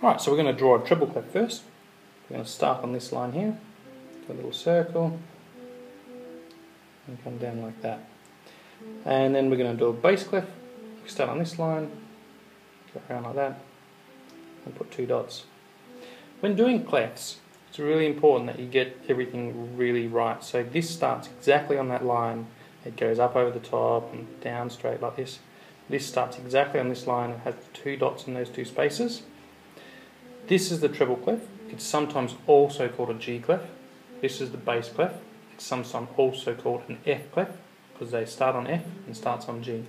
Alright, so we're going to draw a treble clef first. We're going to start on this line here, do a little circle, and come down like that. And then we're going to do a bass clef. We start on this line, go around like that, and put two dots. When doing clefs, it's really important that you get everything really right. So this starts exactly on that line. It goes up over the top and down straight like this. This starts exactly on this line. It has two dots in those two spaces. This is the treble clef. It's sometimes also called a G clef. This is the bass clef. It's sometimes also called an F clef because they start on F and starts on G.